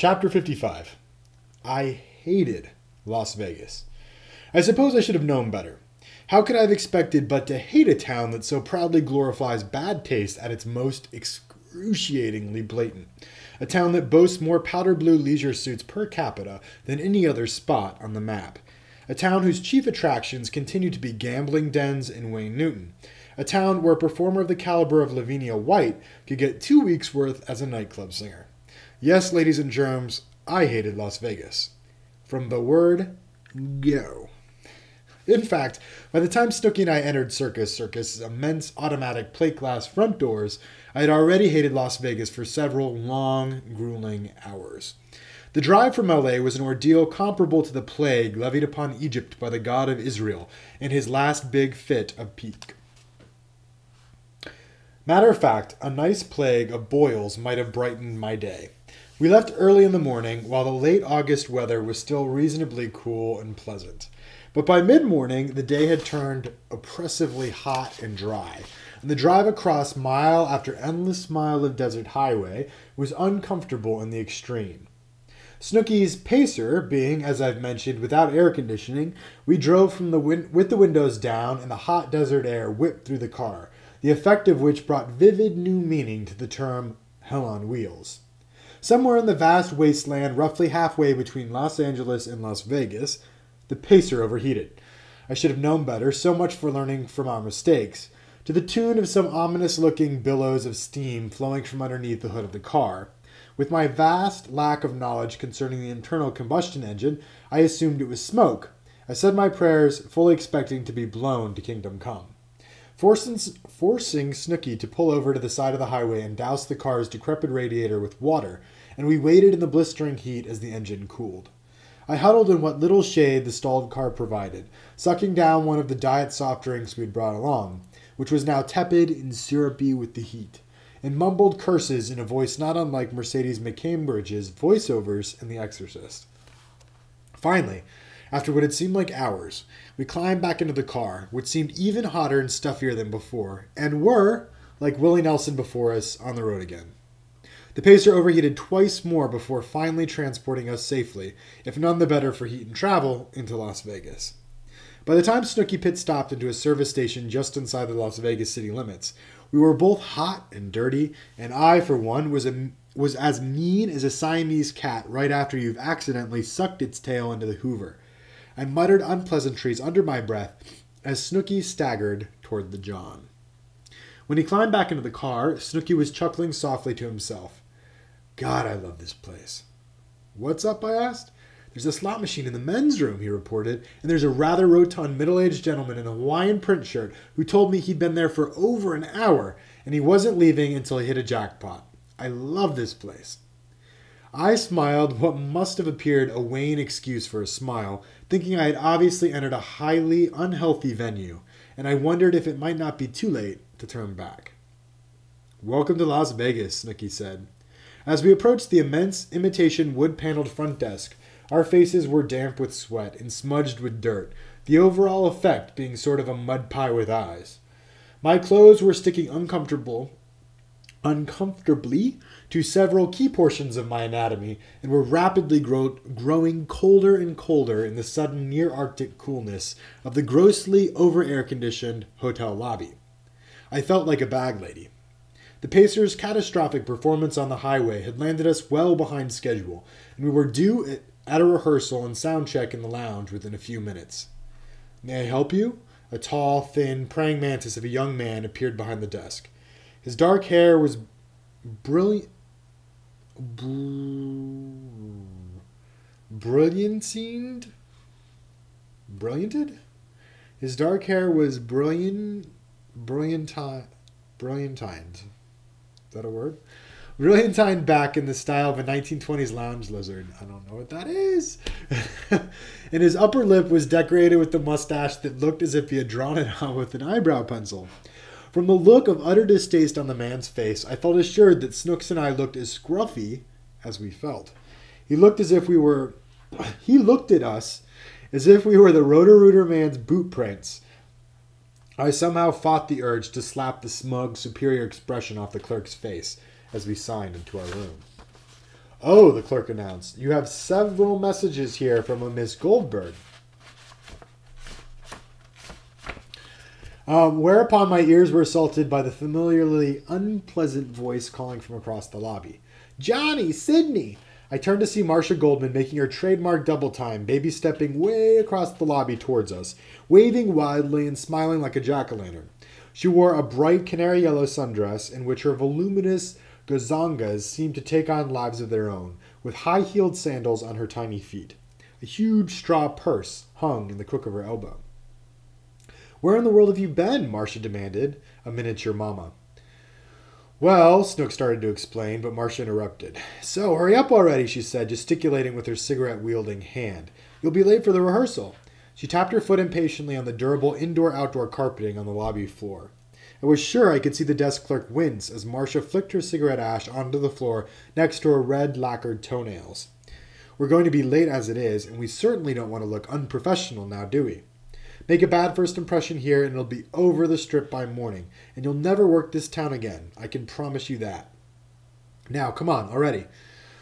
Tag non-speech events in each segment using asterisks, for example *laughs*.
Chapter 55 I hated Las Vegas. I suppose I should have known better. How could I have expected but to hate a town that so proudly glorifies bad taste at its most excruciatingly blatant? A town that boasts more powder blue leisure suits per capita than any other spot on the map. A town whose chief attractions continue to be gambling dens in Wayne Newton. A town where a performer of the caliber of Lavinia White could get two weeks' worth as a nightclub singer. Yes, ladies and germs, I hated Las Vegas. From the word go. In fact, by the time Snooky and I entered Circus Circus's immense automatic plate glass front doors, I had already hated Las Vegas for several long, grueling hours. The drive from LA was an ordeal comparable to the plague levied upon Egypt by the God of Israel in his last big fit of pique. Matter of fact, a nice plague of boils might have brightened my day. We left early in the morning while the late August weather was still reasonably cool and pleasant. But by mid morning, the day had turned oppressively hot and dry, and the drive across mile after endless mile of desert highway was uncomfortable in the extreme. Snooky's pacer being, as I've mentioned, without air conditioning, we drove from the win- with the windows down and the hot desert air whipped through the car, the effect of which brought vivid new meaning to the term hell on wheels. Somewhere in the vast wasteland, roughly halfway between Los Angeles and Las Vegas, the pacer overheated. I should have known better, so much for learning from our mistakes. To the tune of some ominous looking billows of steam flowing from underneath the hood of the car. With my vast lack of knowledge concerning the internal combustion engine, I assumed it was smoke. I said my prayers, fully expecting to be blown to kingdom come. Forcing, forcing Snooky to pull over to the side of the highway and douse the car's decrepit radiator with water, and we waited in the blistering heat as the engine cooled. I huddled in what little shade the stalled car provided, sucking down one of the diet soft drinks we'd brought along, which was now tepid and syrupy with the heat, and mumbled curses in a voice not unlike Mercedes McCambridge's voiceovers in The Exorcist. Finally, after what had seemed like hours, we climbed back into the car, which seemed even hotter and stuffier than before, and were, like Willie Nelson before us, on the road again. The pacer overheated twice more before finally transporting us safely, if none the better for heat and travel, into Las Vegas. By the time Snooky pit stopped into a service station just inside the Las Vegas city limits, we were both hot and dirty, and I, for one, was a, was as mean as a Siamese cat right after you've accidentally sucked its tail into the Hoover. I muttered unpleasantries under my breath as Snooky staggered toward the John. When he climbed back into the car, Snooky was chuckling softly to himself. God, I love this place. What's up? I asked. There's a slot machine in the men's room, he reported, and there's a rather rotund middle aged gentleman in a Hawaiian print shirt who told me he'd been there for over an hour and he wasn't leaving until he hit a jackpot. I love this place. I smiled what must have appeared a vain excuse for a smile, thinking I had obviously entered a highly unhealthy venue, and I wondered if it might not be too late to turn back. Welcome to Las Vegas, Snooky said. As we approached the immense imitation wood paneled front desk, our faces were damp with sweat and smudged with dirt, the overall effect being sort of a mud pie with eyes. My clothes were sticking uncomfortable uncomfortably to several key portions of my anatomy and were rapidly grow- growing colder and colder in the sudden near Arctic coolness of the grossly over air conditioned hotel lobby. I felt like a bag lady. The Pacers' catastrophic performance on the highway had landed us well behind schedule, and we were due at a rehearsal and sound check in the lounge within a few minutes. May I help you? A tall, thin, praying mantis of a young man appeared behind the desk. His dark hair was brilliant. Brilliantined? Brillianted? His dark hair was brilliant, brilliantined, brilliantined. Is that a word? Brilliantine back in the style of a 1920s lounge lizard. I don't know what that is. *laughs* and his upper lip was decorated with the mustache that looked as if he had drawn it out with an eyebrow pencil. From the look of utter distaste on the man's face, I felt assured that Snooks and I looked as scruffy as we felt. He looked as if we were. *clears throat* He looked at us as if we were the Roto Rooter man's boot prints I somehow fought the urge to slap the smug, superior expression off the clerk's face as we signed into our room. Oh, the clerk announced, you have several messages here from a Miss Goldberg. Um, whereupon my ears were assaulted by the familiarly unpleasant voice calling from across the lobby. Johnny, Sydney! I turned to see Marcia Goldman making her trademark double time, baby stepping way across the lobby towards us, waving wildly and smiling like a jack o' lantern. She wore a bright canary yellow sundress in which her voluminous gazongas seemed to take on lives of their own, with high heeled sandals on her tiny feet. A huge straw purse hung in the crook of her elbow. Where in the world have you been? Marcia demanded, a miniature mamma. Well, Snook started to explain, but Marcia interrupted. So, hurry up already, she said, gesticulating with her cigarette wielding hand. You'll be late for the rehearsal. She tapped her foot impatiently on the durable indoor outdoor carpeting on the lobby floor. I was sure I could see the desk clerk wince as Marcia flicked her cigarette ash onto the floor next to her red lacquered toenails. We're going to be late as it is, and we certainly don't want to look unprofessional now, do we? Make a bad first impression here, and it'll be over the strip by morning, and you'll never work this town again. I can promise you that. Now, come on, already.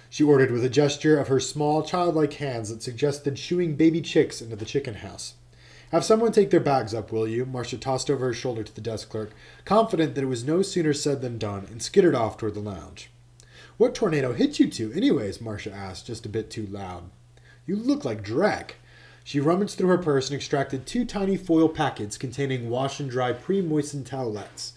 She ordered with a gesture of her small, childlike hands that suggested shooing baby chicks into the chicken house. Have someone take their bags up, will you? Marcia tossed over her shoulder to the desk clerk, confident that it was no sooner said than done, and skittered off toward the lounge. What tornado hit you two, anyways? Marcia asked, just a bit too loud. You look like Drek. She rummaged through her purse and extracted two tiny foil packets containing wash and dry pre moistened towelettes.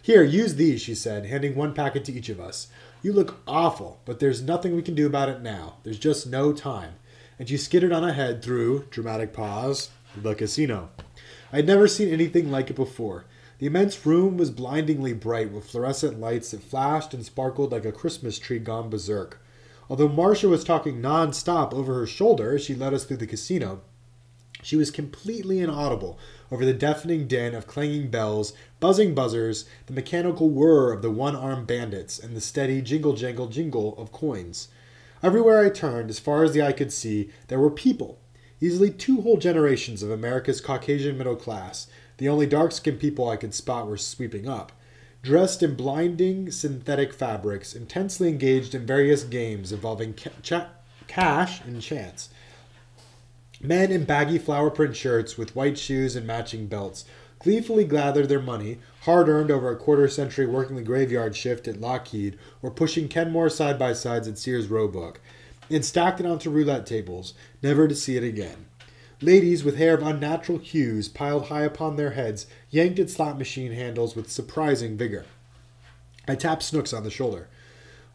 Here, use these, she said, handing one packet to each of us. You look awful, but there's nothing we can do about it now. There's just no time. And she skittered on ahead through, dramatic pause, the casino. I had never seen anything like it before. The immense room was blindingly bright with fluorescent lights that flashed and sparkled like a Christmas tree gone berserk. Although Marcia was talking non-stop over her shoulder as she led us through the casino, she was completely inaudible over the deafening din of clanging bells, buzzing buzzers, the mechanical whir of the one armed bandits, and the steady jingle jangle jingle of coins. Everywhere I turned, as far as the eye could see, there were people. Easily two whole generations of America's Caucasian middle class, the only dark skinned people I could spot were sweeping up, dressed in blinding synthetic fabrics, intensely engaged in various games involving ca- cash and chance. Men in baggy flower print shirts with white shoes and matching belts gleefully gathered their money, hard earned over a quarter century working the graveyard shift at Lockheed or pushing Kenmore side by sides at Sears Roebuck, and stacked it onto roulette tables, never to see it again. Ladies with hair of unnatural hues piled high upon their heads yanked at slot machine handles with surprising vigor. I tapped Snooks on the shoulder.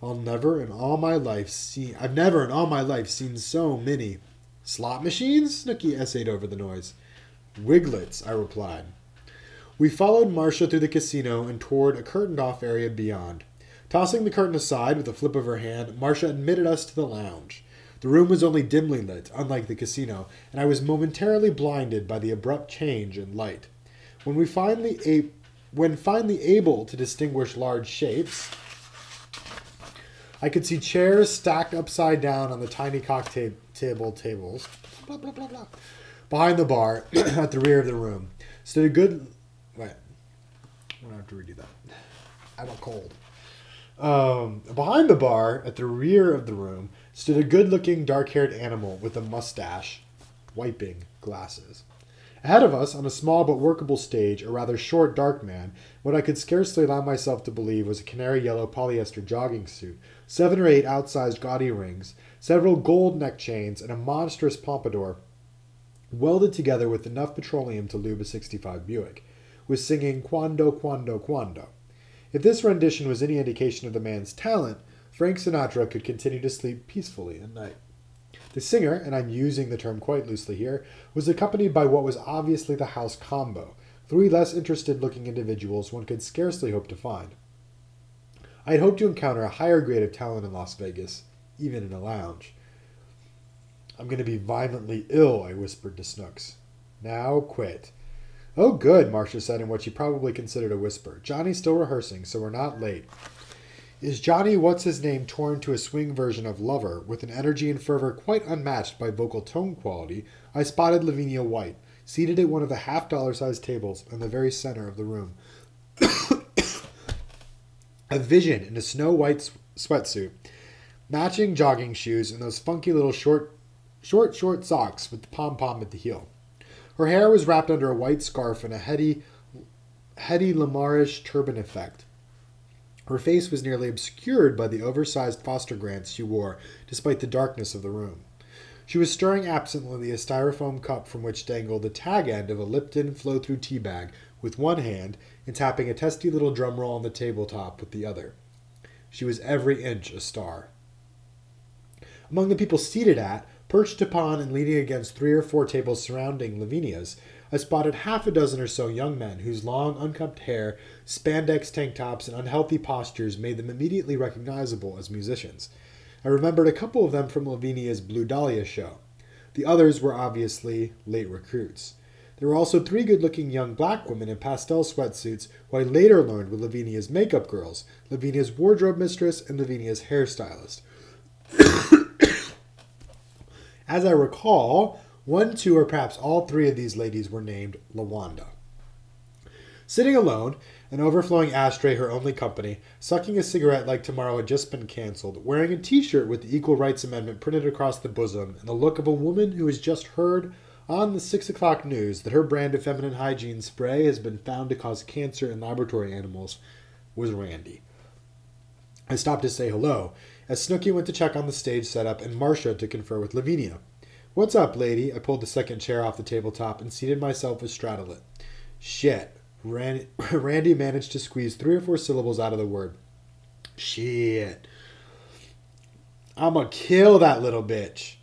I'll never in all my life see I've never in all my life seen so many Slot machines? Snooky essayed over the noise. Wiglets, I replied. We followed Marcia through the casino and toward a curtained off area beyond. Tossing the curtain aside with a flip of her hand, Marcia admitted us to the lounge. The room was only dimly lit, unlike the casino, and I was momentarily blinded by the abrupt change in light. When we finally a- when finally able to distinguish large shapes, I could see chairs stacked upside down on the tiny cocktail table tables. Blah, blah, blah, blah. Behind the bar, *clears throat* at the rear of the room, stood a good. Wait, I'm gonna have to redo that. I'm a cold. Um, behind the bar, at the rear of the room, stood a good-looking, dark-haired animal with a mustache, wiping glasses. Ahead of us, on a small but workable stage, a rather short, dark man, what I could scarcely allow myself to believe was a canary yellow polyester jogging suit, seven or eight outsized gaudy rings, several gold neck chains, and a monstrous pompadour welded together with enough petroleum to lube a 65 Buick, was singing Quando, Quando, Quando. If this rendition was any indication of the man's talent, Frank Sinatra could continue to sleep peacefully at night. The singer, and I'm using the term quite loosely here, was accompanied by what was obviously the house combo, three less interested looking individuals one could scarcely hope to find. I had hoped to encounter a higher grade of talent in Las Vegas, even in a lounge. I'm going to be violently ill, I whispered to Snooks. Now quit. Oh, good, Marcia said in what she probably considered a whisper. Johnny's still rehearsing, so we're not late. Is Johnny What's His Name torn to a swing version of Lover, with an energy and fervor quite unmatched by vocal tone quality, I spotted Lavinia White, seated at one of the half dollar sized tables in the very center of the room. *coughs* a vision in a snow white sweatsuit matching jogging shoes, and those funky little short, short, short socks with the pom pom at the heel. Her hair was wrapped under a white scarf in a heady, heady Lamarish turban effect. Her face was nearly obscured by the oversized foster grants she wore, despite the darkness of the room. She was stirring absently a styrofoam cup from which dangled the tag end of a Lipton flow through tea bag with one hand and tapping a testy little drum roll on the tabletop with the other. She was every inch a star. Among the people seated at, perched upon, and leaning against three or four tables surrounding Lavinia's, I spotted half a dozen or so young men whose long, unkempt hair, spandex tank tops, and unhealthy postures made them immediately recognizable as musicians. I remembered a couple of them from Lavinia's Blue Dahlia show. The others were obviously late recruits. There were also three good looking young black women in pastel sweatsuits who I later learned were Lavinia's makeup girls, Lavinia's wardrobe mistress, and Lavinia's hairstylist. *coughs* As I recall, one, two, or perhaps all three of these ladies were named Lawanda. Sitting alone, an overflowing ashtray her only company, sucking a cigarette like tomorrow had just been canceled, wearing a t shirt with the Equal Rights Amendment printed across the bosom, and the look of a woman who has just heard on the six o'clock news that her brand of feminine hygiene spray has been found to cause cancer in laboratory animals, was Randy. I stopped to say hello, as Snooky went to check on the stage setup and Marcia to confer with Lavinia. What's up, lady? I pulled the second chair off the tabletop and seated myself astraddle it. Shit. Randy, *laughs* Randy managed to squeeze three or four syllables out of the word. Shit. I'ma kill that little bitch.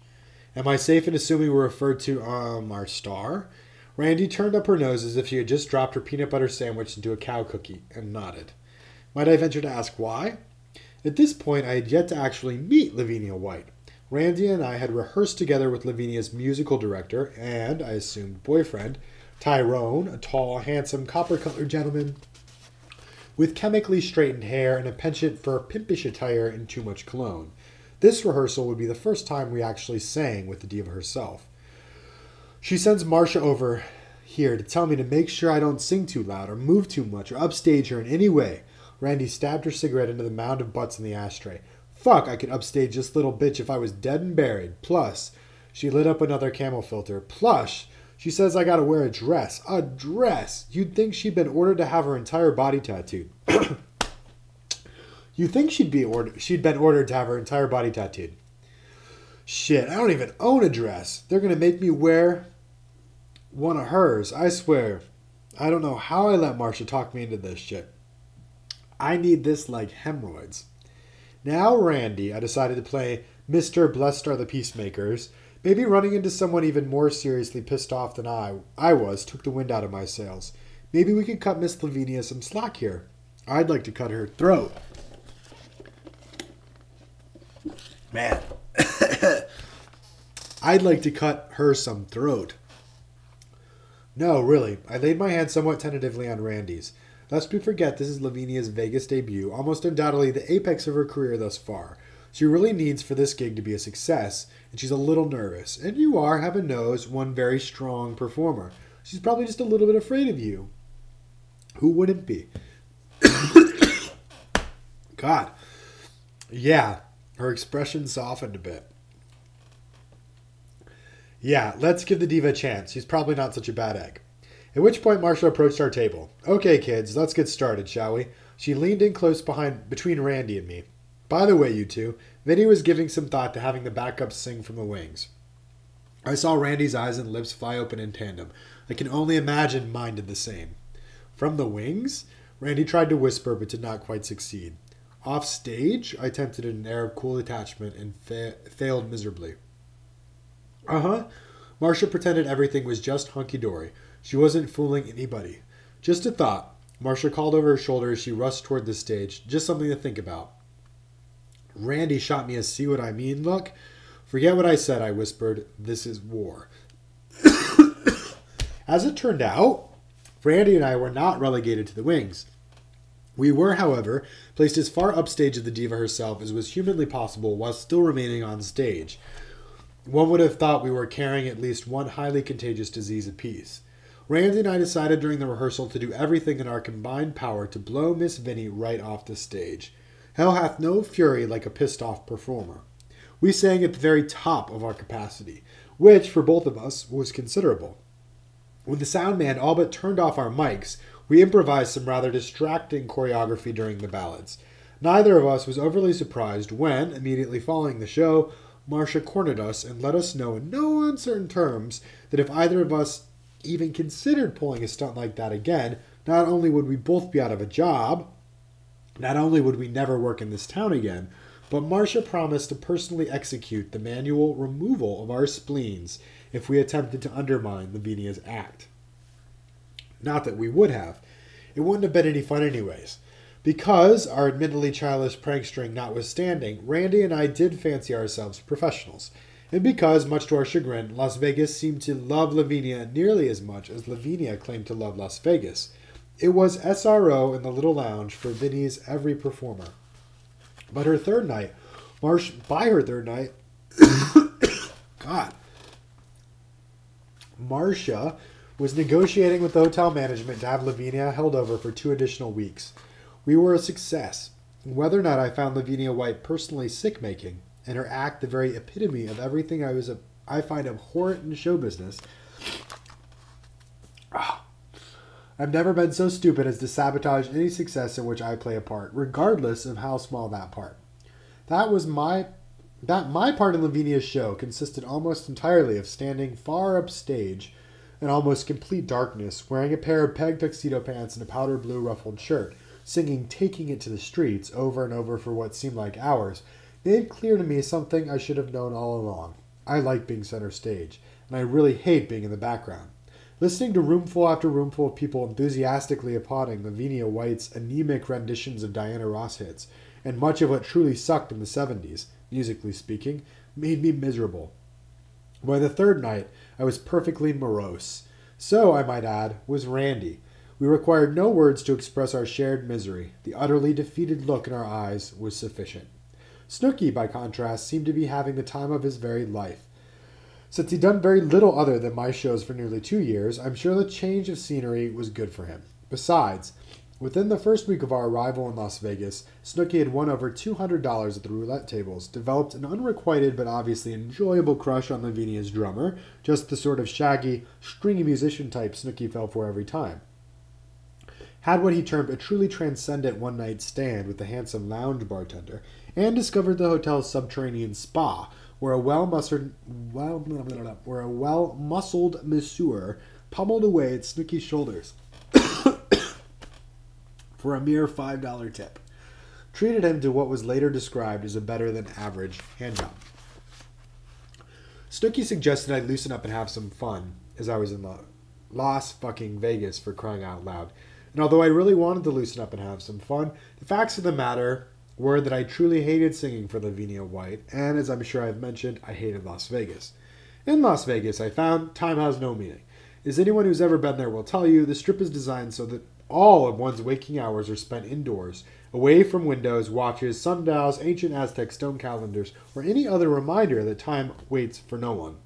Am I safe in assuming we're referred to um our star? Randy turned up her nose as if she had just dropped her peanut butter sandwich into a cow cookie and nodded. Might I venture to ask why? At this point, I had yet to actually meet Lavinia White. Randy and I had rehearsed together with Lavinia's musical director and, I assumed, boyfriend, Tyrone, a tall, handsome, copper colored gentleman with chemically straightened hair and a penchant for pimpish attire and too much cologne. This rehearsal would be the first time we actually sang with the diva herself. She sends Marcia over here to tell me to make sure I don't sing too loud or move too much or upstage her in any way. Randy stabbed her cigarette into the mound of butts in the ashtray. Fuck, I could upstage this little bitch if I was dead and buried. Plus, she lit up another camel filter. Plus, she says I gotta wear a dress. A dress! You'd think she'd been ordered to have her entire body tattooed. you think she'd be ordered she'd been ordered to have her entire body tattooed. Shit, I don't even own a dress. They're gonna make me wear one of hers, I swear. I don't know how I let Marcia talk me into this shit. I need this like hemorrhoids. Now, Randy, I decided to play Mr. Blessed Are the Peacemakers. Maybe running into someone even more seriously pissed off than I, I was took the wind out of my sails. Maybe we could cut Miss Lavinia some slack here. I'd like to cut her throat. Man. *coughs* I'd like to cut her some throat. No, really. I laid my hand somewhat tentatively on Randy's. Lest we forget, this is Lavinia's Vegas debut, almost undoubtedly the apex of her career thus far. She really needs for this gig to be a success, and she's a little nervous. And you are, heaven knows, one very strong performer. She's probably just a little bit afraid of you. Who wouldn't be? *coughs* God. Yeah, her expression softened a bit. Yeah, let's give the diva a chance. She's probably not such a bad egg. At which point Marcia approached our table. Okay, kids, let's get started, shall we? She leaned in close behind between Randy and me. By the way, you two, Vinny was giving some thought to having the backup sing from the wings. I saw Randy's eyes and lips fly open in tandem. I can only imagine mine did the same. From the wings? Randy tried to whisper but did not quite succeed. Off stage, I attempted an air of cool detachment and fa- failed miserably. Uh huh. Marcia pretended everything was just hunky dory. She wasn't fooling anybody. Just a thought. Marcia called over her shoulder as she rushed toward the stage. Just something to think about. Randy shot me a see what I mean look. Forget what I said, I whispered. This is war. *coughs* As it turned out, Randy and I were not relegated to the wings. We were, however, placed as far upstage of the diva herself as was humanly possible while still remaining on stage. One would have thought we were carrying at least one highly contagious disease apiece. Randy and I decided during the rehearsal to do everything in our combined power to blow Miss Vinnie right off the stage. Hell hath no fury like a pissed off performer. We sang at the very top of our capacity, which, for both of us, was considerable. When the sound man all but turned off our mics, we improvised some rather distracting choreography during the ballads. Neither of us was overly surprised when, immediately following the show, Marcia cornered us and let us know in no uncertain terms that if either of us even considered pulling a stunt like that again, not only would we both be out of a job, not only would we never work in this town again, but Marcia promised to personally execute the manual removal of our spleens if we attempted to undermine Lavinia's act. Not that we would have. It wouldn't have been any fun, anyways. Because, our admittedly childish prankstering notwithstanding, Randy and I did fancy ourselves professionals. And because, much to our chagrin, Las Vegas seemed to love Lavinia nearly as much as Lavinia claimed to love Las Vegas, it was SRO in the little lounge for Vinny's every performer. But her third night, Marsh, by her third night, *coughs* God, Marcia was negotiating with the hotel management to have Lavinia held over for two additional weeks. We were a success. Whether or not I found Lavinia White personally sick making, and her act the very epitome of everything I was a, I find abhorrent in show business. Ah, I've never been so stupid as to sabotage any success in which I play a part, regardless of how small that part. That was my that my part in Lavinia's show consisted almost entirely of standing far upstage in almost complete darkness, wearing a pair of peg tuxedo pants and a powder blue ruffled shirt, singing Taking It to the Streets over and over for what seemed like hours, made clear to me something I should have known all along. I like being center stage, and I really hate being in the background. Listening to roomful after roomful of people enthusiastically applauding Lavinia White's anemic renditions of Diana Ross hits, and much of what truly sucked in the 70s, musically speaking, made me miserable. By the third night, I was perfectly morose. So, I might add, was Randy. We required no words to express our shared misery. The utterly defeated look in our eyes was sufficient. Snooky, by contrast, seemed to be having the time of his very life. Since he'd done very little other than my shows for nearly two years, I'm sure the change of scenery was good for him. Besides, within the first week of our arrival in Las Vegas, Snooky had won over $200 at the roulette tables, developed an unrequited but obviously enjoyable crush on Lavinia's drummer, just the sort of shaggy, stringy musician type Snooky fell for every time. Had what he termed a truly transcendent one night stand with the handsome lounge bartender, and discovered the hotel's subterranean spa, where a well muscled, well, where a well muscled masseur pummeled away at Snooky's shoulders *coughs* for a mere five dollar tip. Treated him to what was later described as a better than average handjob. Snooky suggested I loosen up and have some fun, as I was in the Las fucking Vegas for crying out loud. And although I really wanted to loosen up and have some fun, the facts of the matter were that I truly hated singing for Lavinia White, and as I'm sure I've mentioned, I hated Las Vegas. In Las Vegas, I found time has no meaning. As anyone who's ever been there will tell you, the strip is designed so that all of one's waking hours are spent indoors, away from windows, watches, sundials, ancient Aztec stone calendars, or any other reminder that time waits for no one.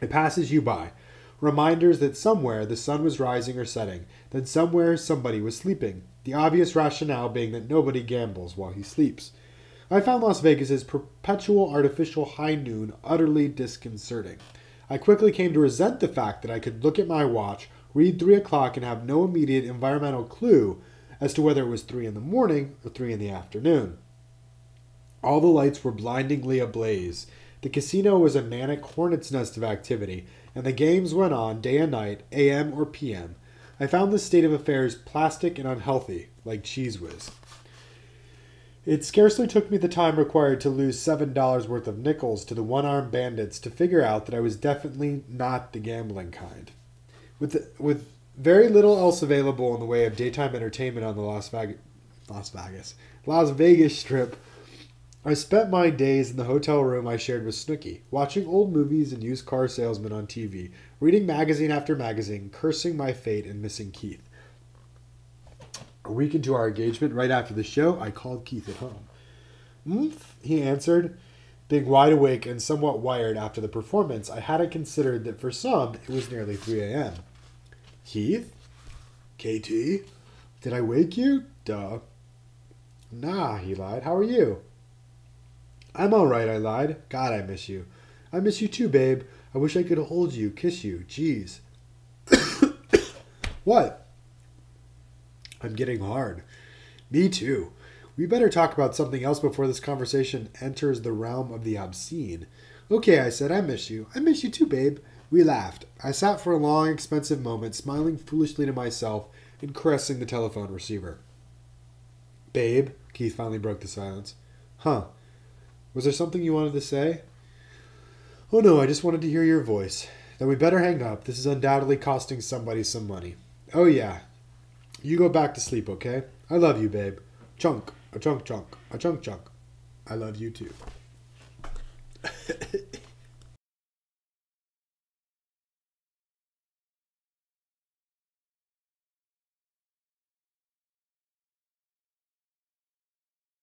It passes you by. Reminders that somewhere the sun was rising or setting, that somewhere somebody was sleeping, the obvious rationale being that nobody gambles while he sleeps. I found Las Vegas's perpetual artificial high noon utterly disconcerting. I quickly came to resent the fact that I could look at my watch, read three o'clock, and have no immediate environmental clue as to whether it was three in the morning or three in the afternoon. All the lights were blindingly ablaze. The casino was a manic hornet's nest of activity, and the games went on day and night, AM or PM. I found this state of affairs plastic and unhealthy, like Cheez Whiz. It scarcely took me the time required to lose seven dollars worth of nickels to the one armed bandits to figure out that I was definitely not the gambling kind. With with very little else available in the way of daytime entertainment on the Las Vegas, Las Vegas, Las Vegas Strip, I spent my days in the hotel room I shared with Snooky, watching old movies and used car salesmen on TV, reading magazine after magazine, cursing my fate and missing Keith. A week into our engagement, right after the show, I called Keith at home. Oomph, he answered. Being wide awake and somewhat wired after the performance, I hadn't considered that for some it was nearly 3 a.m. Keith? KT? Did I wake you? Duh. Nah, he lied. How are you? I'm all right, I lied. God, I miss you. I miss you too, babe. I wish I could hold you, kiss you. Jeez. *coughs* what? I'm getting hard. Me too. We better talk about something else before this conversation enters the realm of the obscene. Okay, I said, I miss you. I miss you too, babe. We laughed. I sat for a long, expensive moment, smiling foolishly to myself and caressing the telephone receiver. Babe, Keith finally broke the silence. Huh. Was there something you wanted to say? Oh no, I just wanted to hear your voice. Then we better hang up. This is undoubtedly costing somebody some money. Oh yeah. You go back to sleep, okay? I love you, babe. Chunk, a chunk chunk, a chunk chunk. I love you too. *laughs*